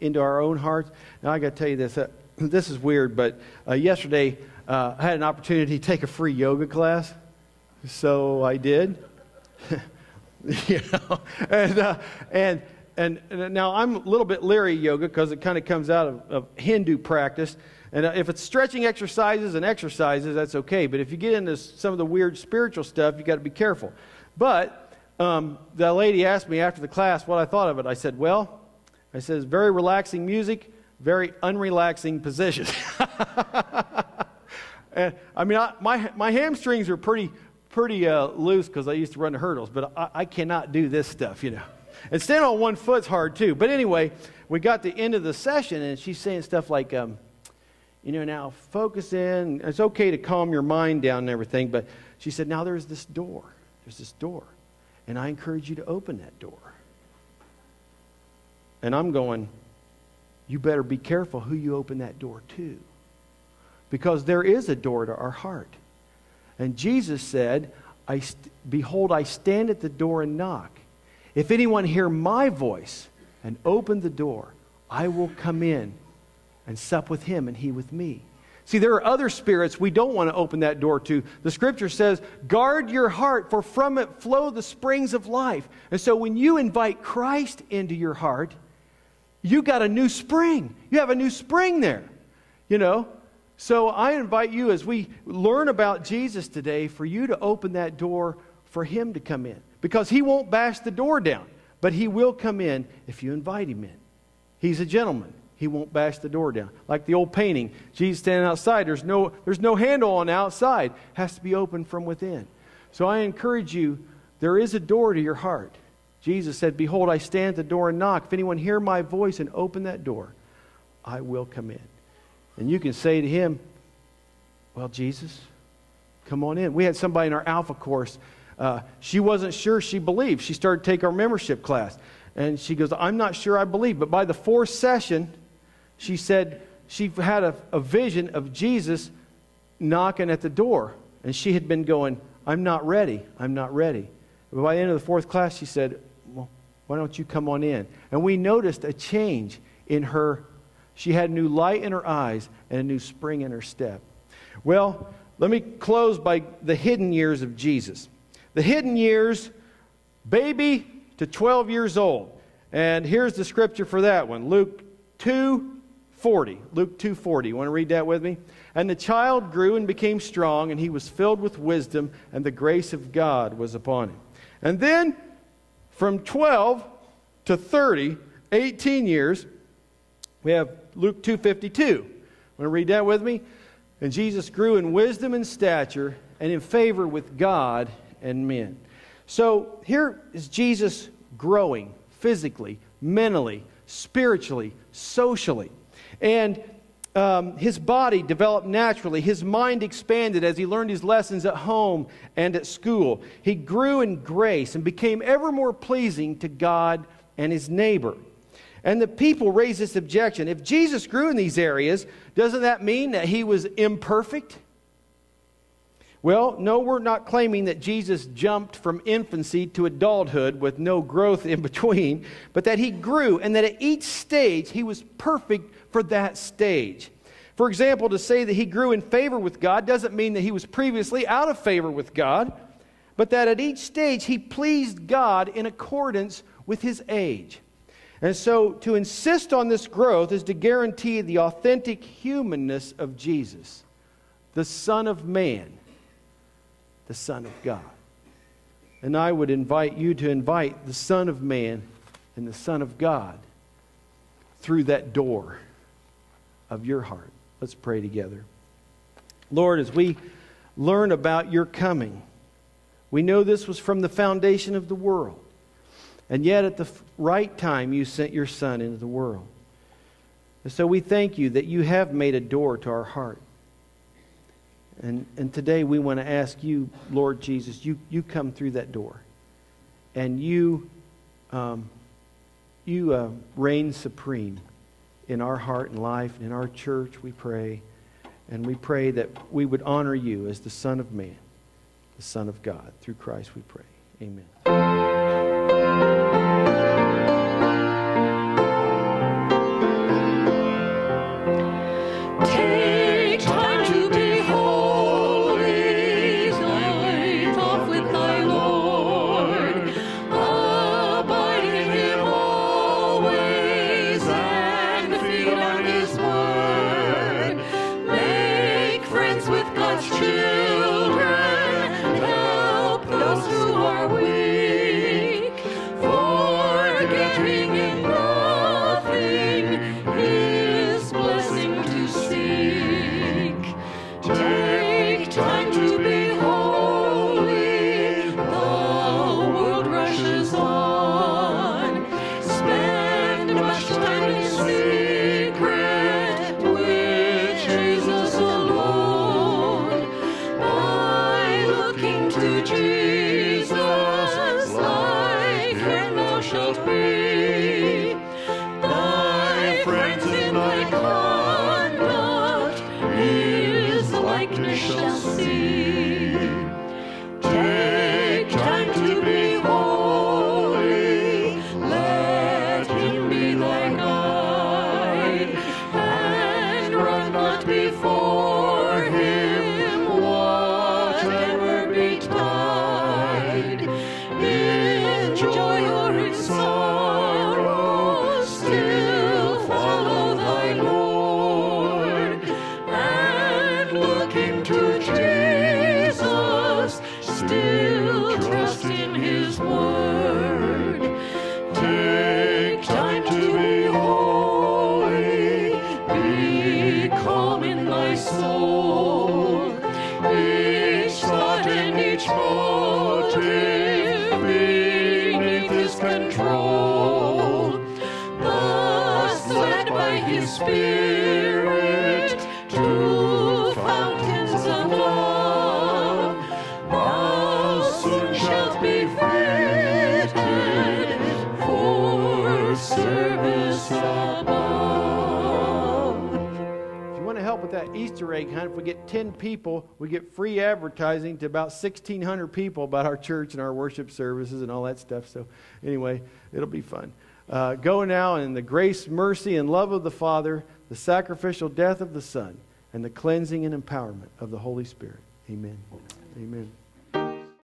into our own hearts. Now I got to tell you this. Uh, this is weird, but uh, yesterday uh, I had an opportunity to take a free yoga class, so I did. you know, and, uh, and, and, and, now I'm a little bit leery yoga because it kind of comes out of, of Hindu practice. And uh, if it's stretching exercises and exercises, that's okay. But if you get into some of the weird spiritual stuff, you got to be careful. But um, the lady asked me after the class what I thought of it. I said, well, I said, very relaxing music, very unrelaxing position. And I mean, I, my, my hamstrings are pretty, pretty uh, loose because I used to run the hurdles, but I, I cannot do this stuff, you know. And standing on one foot's hard too. But anyway, we got the end of the session, and she's saying stuff like, um, you know, now focus in. It's okay to calm your mind down and everything, but she said, now there's this door. There's this door. And I encourage you to open that door. And I'm going, you better be careful who you open that door to. Because there is a door to our heart. And Jesus said, I Behold, I stand at the door and knock. If anyone hear my voice and open the door, I will come in and sup with him and he with me. See, there are other spirits we don't want to open that door to. The scripture says, guard your heart, for from it flow the springs of life. And so when you invite Christ into your heart, you got a new spring. You have a new spring there, you know. So I invite you as we learn about Jesus today for you to open that door for him to come in. Because he won't bash the door down, but he will come in if you invite him in. He's a gentleman he won't bash the door down. Like the old painting, Jesus standing outside. There's no, there's no handle on the outside. It has to be open from within. So I encourage you, there is a door to your heart. Jesus said, Behold, I stand at the door and knock. If anyone hear my voice and open that door, I will come in. And you can say to him, Well, Jesus, come on in. We had somebody in our Alpha course. Uh, she wasn't sure she believed. She started to take our membership class. And she goes, I'm not sure I believe. But by the fourth session, she said she had a, a vision of Jesus knocking at the door. And she had been going, I'm not ready. I'm not ready. But by the end of the fourth class, she said, Well, why don't you come on in? And we noticed a change in her. She had new light in her eyes and a new spring in her step. Well, let me close by the hidden years of Jesus. The hidden years, baby to 12 years old. And here's the scripture for that one Luke 2 40. Luke 2:40. You want to read that with me? And the child grew and became strong, and he was filled with wisdom, and the grace of God was upon him. And then from 12 to 30, 18 years, we have Luke 2:52. Want to read that with me? And Jesus grew in wisdom and stature and in favor with God and men. So here is Jesus growing physically, mentally, spiritually, socially. And um, his body developed naturally. His mind expanded as he learned his lessons at home and at school. He grew in grace and became ever more pleasing to God and his neighbor. And the people raised this objection if Jesus grew in these areas, doesn't that mean that he was imperfect? Well, no, we're not claiming that Jesus jumped from infancy to adulthood with no growth in between, but that he grew and that at each stage he was perfect for that stage. For example, to say that he grew in favor with God doesn't mean that he was previously out of favor with God, but that at each stage he pleased God in accordance with his age. And so to insist on this growth is to guarantee the authentic humanness of Jesus, the Son of Man, the Son of God. And I would invite you to invite the Son of Man and the Son of God through that door of your heart. Let's pray together. Lord, as we learn about your coming, we know this was from the foundation of the world. And yet, at the right time, you sent your Son into the world. And so we thank you that you have made a door to our heart. And, and today we want to ask you, Lord Jesus, you, you come through that door. And you, um, you uh, reign supreme in our heart and life, and in our church, we pray. And we pray that we would honor you as the Son of Man, the Son of God. Through Christ we pray. Amen. 10 people, we get free advertising to about 1,600 people about our church and our worship services and all that stuff. So, anyway, it'll be fun. Uh, go now in the grace, mercy, and love of the Father, the sacrificial death of the Son, and the cleansing and empowerment of the Holy Spirit. Amen. Amen.